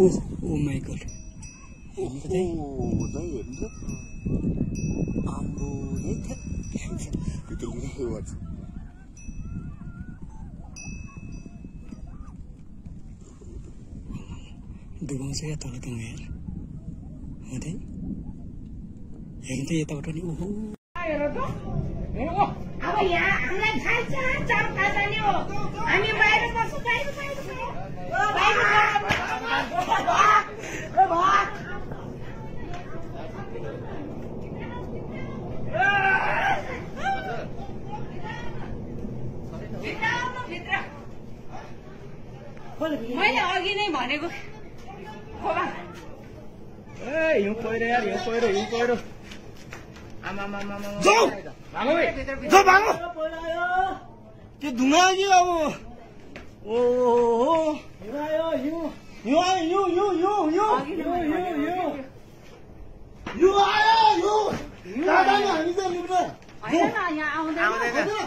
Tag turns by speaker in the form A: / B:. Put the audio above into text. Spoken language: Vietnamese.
A: Oh, oh my god. Oh, thấy
B: hiểm nhất. Unbelievable. Cái tưởng ra luôn.
A: Dugon saya tahu lah tengah. Ada? Yang itu ya tahu tu ni. Oh.
C: Ayo tu. Oh. Apa ya? Anak kaca, cakap kaca ni. Oh. मैले अघि नै भनेको।
B: ए हिउँ पहिरो
D: यार हिउँ
B: पहिरो
D: हिउँ पहिरो त्यो धुना कि अब ओ हिउँ आयो हिउँ हिउँ हिउँ हिउँ। हिउँ हिउँ। हिउँ यु आयो।
C: हामी चाहिँ